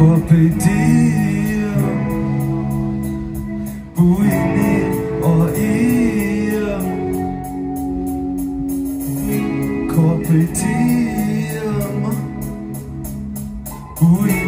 Carpe diem Buini og em Carpe diem Buini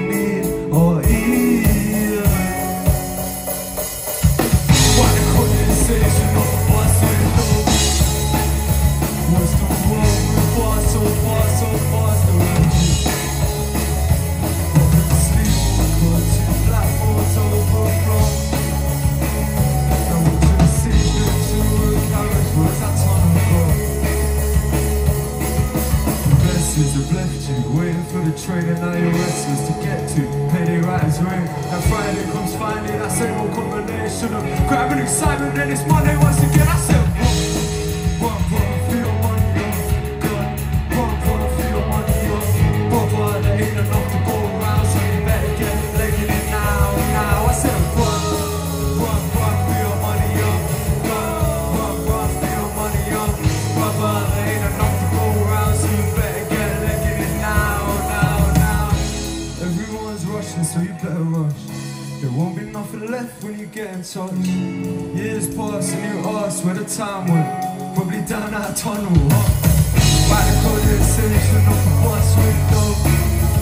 blessings have left you Waiting for the train and now you're restless to get to. Payday riders ring And Friday comes finally That same old combination of grabbing excitement Then it's Monday once again I said so you better rush. There won't be nothing left when you get in touch. Years pass and you ask where the time went. Probably down that tunnel huh? By the condensation of the bus we